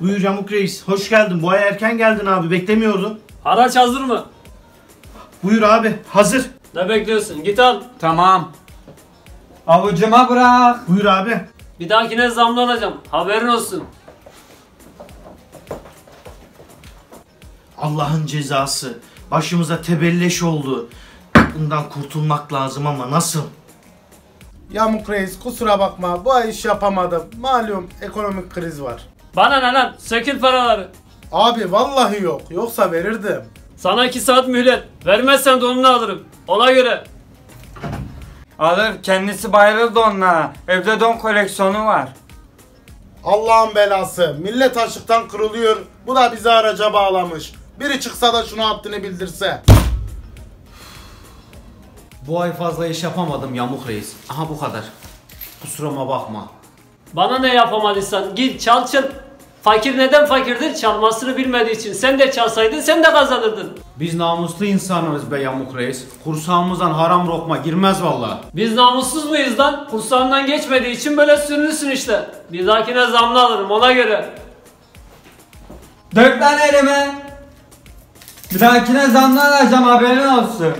Buyur Yamuk Reis. Hoş geldin. Bu ay erken geldin abi. Beklemiyordum. Araç hazır mı? Buyur abi. Hazır. Ne bekliyorsun? Git al. Tamam. Avucuma bırak. Buyur abi. Bir dahakine zamlanacağım. Haberin olsun. Allah'ın cezası. Başımıza tebelleş oldu. Bundan kurtulmak lazım ama nasıl? Yamuk Reis kusura bakma bu ay iş yapamadım. Malum ekonomik kriz var. Bana ne lan? Sökül paraları. Abi vallahi yok. Yoksa verirdim. Sana iki saat mühlet. Vermezsen donunu alırım. Ona göre. Alır kendisi bayılır donlara. Evde don koleksiyonu var. Allah'ın belası. Millet açlıktan kırılıyor. Bu da bizi araca bağlamış. Biri çıksa da şunu haddini bildirse. Bu ay fazla iş yapamadım Yamuk Reis. Aha bu kadar. Kusuruma bakma. Bana ne yapamadıysan git çal çırp. Fakir neden fakirdir? Çalmasını bilmediği için. Sen de çalsaydın sen de kazanırdın. Biz namuslu insanız be Yamuk Reis. Kursağımızdan haram lokma girmez valla. Biz namussuz muyuz lan? Kursağından geçmediği için böyle sürünürsün işte. Bir dahakine zamlı alırım ona göre. Dök lan elime. Bir dahakine zamlı alacağım haberin olsun.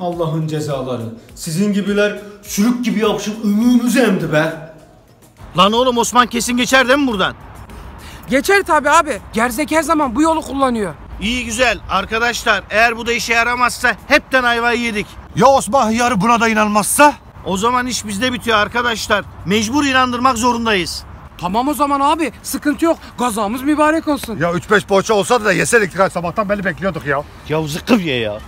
Allah'ın cezaları. Sizin gibiler çürük gibi yapışıp ömrünüzü emdi be. Lan oğlum Osman kesin geçer değil mi buradan? Geçer tabi abi. Gerzek her zaman bu yolu kullanıyor. İyi güzel. Arkadaşlar eğer bu da işe yaramazsa hepten ayvayı yedik. Ya Osman hıyarı buna da inanmazsa? O zaman iş bizde bitiyor arkadaşlar. Mecbur inandırmak zorundayız. Tamam o zaman abi. Sıkıntı yok. Gazamız mübarek olsun. Ya 3-5 poğaça olsa da yeseydik sabahtan beri bekliyorduk ya. Ya zıkkım ye ya.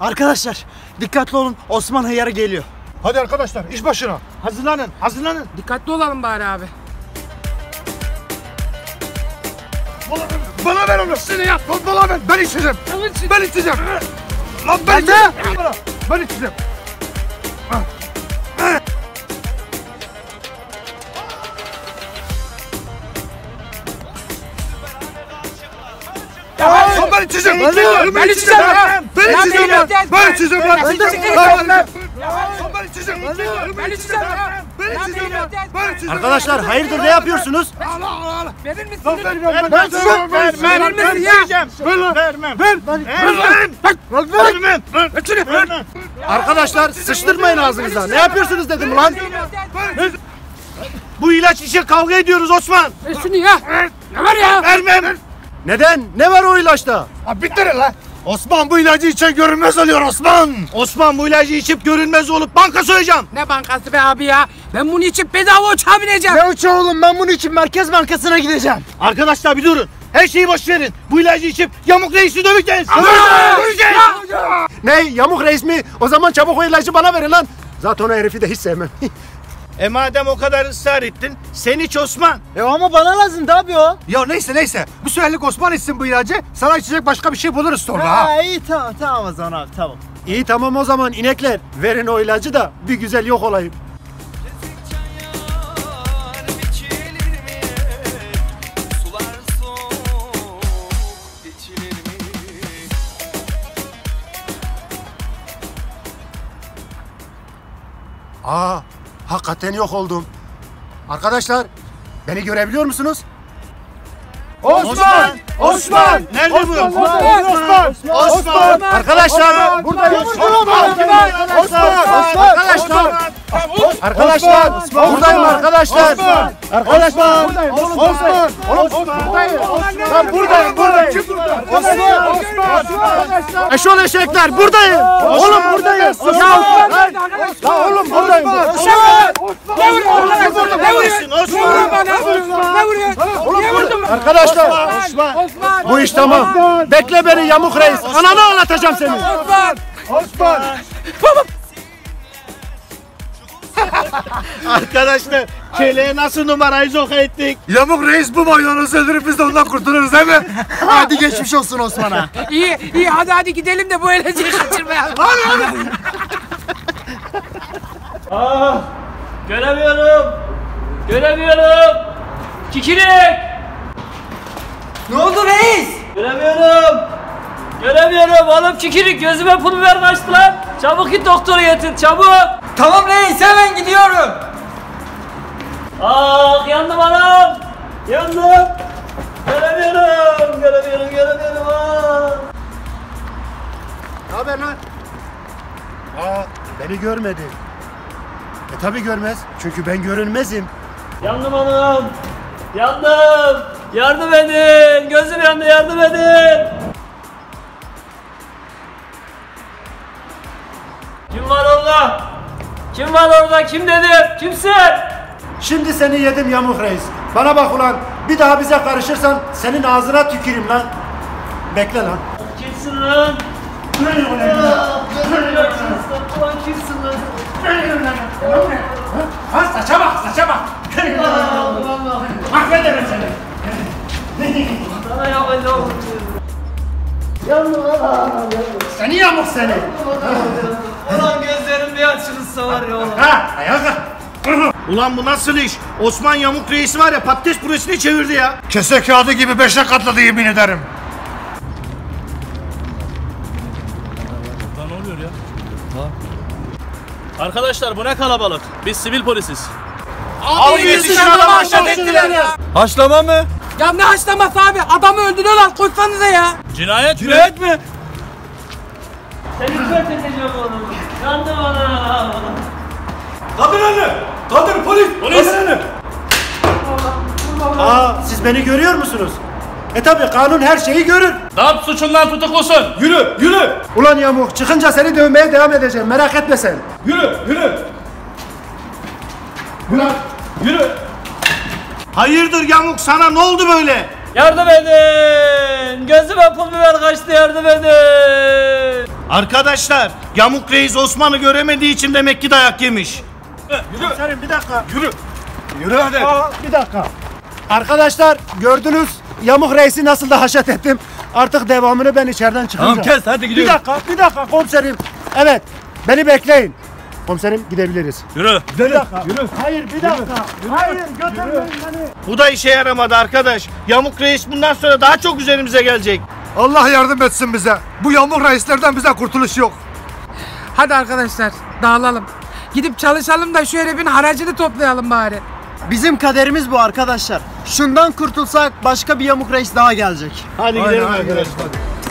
Arkadaşlar dikkatli olun Osman hıyarı geliyor. Hadi arkadaşlar iş başına. Hazırlanın hazırlanın. Dikkatli olalım bari abi. Bana ver onu. Seni ya. Bana ver. Ben içeceğim. Ben içeceğim. Lan ben içeceğim. Ben içeceğim. İçeceğim ya. Ben Ya içeceğim ben lan. içeceğim. Ben içeceğim. Arkadaşlar hayırdır ne yapıyorsunuz? Al al al. Verir misin? Misin ya? Vermem. Vermem. Vermem. Vermem. Arkadaşlar sıçtırmayın ağzınıza. Ne yapıyorsunuz dedim lan. Bu ilaç için kavga ediyoruz Osman. Ver şunu ya. Ne var ya? Vermem. Neden? Ne var o ilaçta? Abi bitirin lan. Osman bu ilacı içen görünmez oluyor Osman. Osman bu ilacı içip görünmez olup banka soyacağım. Ne bankası be abi ya? Ben bunu için bedava uçağa bineceğim. Ne uçağı oğlum ben bunun için Merkez Bankası'na gideceğim. Arkadaşlar bir durun. Her şeyi boş verin. Bu ilacı içip yamuk reisi döveceğiz. Döveceğiz. Ne yamuk reis mi? O zaman çabuk o ilacı bana verin lan. Zaten o herifi de hiç sevmem. E madem o kadar ısrar ettin, sen iç Osman. e ama bana lazım da abi o. Ya neyse neyse. Bu seferlik Osman içsin bu ilacı. Sana içecek başka bir şey buluruz sonra ha. iyi tamam tamam o zaman abi tamam. İyi tamam o zaman inekler. Verin o ilacı da bir güzel yok olayım. Aa, hakikaten yok oldum. Arkadaşlar, beni görebiliyor musunuz? Osman! Osman! Nerede bu? Osman! Osman! Osman! Arkadaşlar! Buradayım! Osman! Arkadaşlar! Arkadaşlar! Buradayım arkadaşlar! Arkadaşlar! Osman! Osman! Buradayım! Ben buradayım! Buradayım! Osman! Osman! Eşol eşekler buradayım! Oğlum buradayım! Ya! La oğlum buradayım! Osman! Ne vuruyorsun? Ne vuruyorsun? Osman! Ne vuruyorsun? Arkadaşlar! Osman! Bu iş tamam. Bekle beni yamuk reis. Ananı anlatacağım seni. Osman! Osman. Arkadaşlar, keleğe nasıl numarayı zoka ettik? Yamuk reis bu maydanozu öldürüp biz de ondan kurtuluruz değil mi? Hadi geçmiş olsun Osman'a. İyi iyi hadi hadi gidelim de bu eğlenceyi kaçırmayalım. Göremiyorum. Göremiyorum. Kikirik. Ne oldu reis? Göremiyorum. Göremiyorum oğlum kikirik gözüme pul biber kaçtı lan. Çabuk git doktoru getir çabuk. Tamam reis hemen gidiyorum. Ah yandım anam. Yandım. Gelemiyorum. Gelemiyorum. Gelemiyorum. Ah. Ne haber lan? Aa beni görmedi. E tabi görmez. Çünkü ben görünmezim. Yandım anam. Yandım. Yardım edin. Gözüm yandı yardım edin. Kim var orada? Kim dedi? Kimsin? Şimdi seni yedim yamuk reis. Bana bak ulan. Bir daha bize karışırsan senin ağzına tüküreyim lan. Bekle lan. Kimsin lan? Ulan kimsin lan? Ha saça bak saça bak. Mahvederim seni. Sana yapacağım. Seni yamuk seni. Ulan gözlerim bir açılırsa var ya ulan. Ha ayağa kalk. Ulan bu nasıl iş? Osman Yamuk reisi var ya patates püresini çevirdi ya. Kese kağıdı gibi beşe katladı yemin ederim. Arkadaşlar bu ne kalabalık? Biz sivil polisiz. Abi yetişin adamı aşağı ettiler ya. Haşlama mı? Ya ne haşlaması abi? Adamı öldürüyorlar. Koşsanıza ya. Cinayet, Cinayet mi? Seni kört edeceğim oğlum. Yandım anam. Kadın önü. Kadın polis. Polis. Kadın önü. Aa siz beni görüyor musunuz? E tabi kanun her şeyi görür. Darp suçundan tutuklusun. Yürü yürü. Ulan yamuk çıkınca seni dövmeye devam edeceğim merak etme sen. Yürü yürü. Ulan yürü. Hayırdır Yamuk sana ne oldu böyle? Yardım edin. Gözüme pul biber kaçtı yardım edin. Arkadaşlar Yamuk reis Osman'ı göremediği için demek ki dayak yemiş. Komiserim bir dakika. Yürü. Yürü hadi. Aa, bir dakika. Arkadaşlar gördünüz yamuk reisi nasıl da haşet ettim. Artık devamını ben içeriden çıkınca. Tamam kes hadi Bir gidiyoruz. dakika bir dakika komiserim. Evet beni bekleyin. Komiserim gidebiliriz. Yürü. Bir dakika. Hayır bir dakika. Hayır götürmeyin beni. Bu da işe yaramadı arkadaş. Yamuk reis bundan sonra daha çok üzerimize gelecek. Allah yardım etsin bize. Bu yamuk reislerden bize kurtuluş yok. Hadi arkadaşlar dağılalım. Gidip çalışalım da şu herifin haracını toplayalım bari. Bizim kaderimiz bu arkadaşlar. Şundan kurtulsak başka bir yamuk reis daha gelecek. Hadi gidelim arkadaşlar.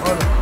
hadi.